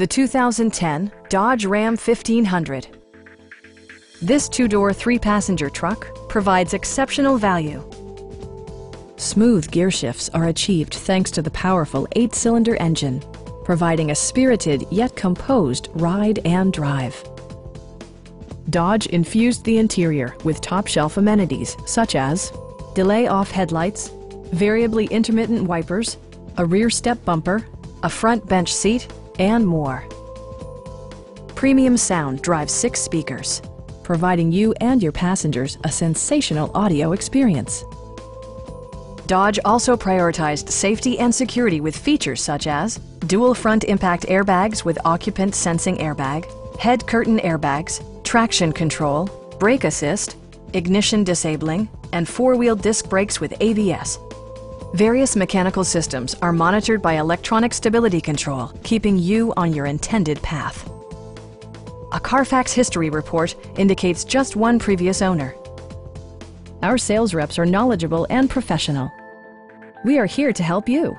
the 2010 Dodge Ram 1500. This two-door, three-passenger truck provides exceptional value. Smooth gear shifts are achieved thanks to the powerful eight-cylinder engine, providing a spirited yet composed ride and drive. Dodge infused the interior with top-shelf amenities such as delay-off headlights, variably intermittent wipers, a rear step bumper, a front bench seat, and more. Premium sound drives six speakers, providing you and your passengers a sensational audio experience. Dodge also prioritized safety and security with features such as dual front impact airbags with occupant sensing airbag, head curtain airbags, traction control, brake assist, ignition disabling, and four-wheel disc brakes with ABS. Various mechanical systems are monitored by electronic stability control, keeping you on your intended path. A Carfax history report indicates just one previous owner. Our sales reps are knowledgeable and professional. We are here to help you.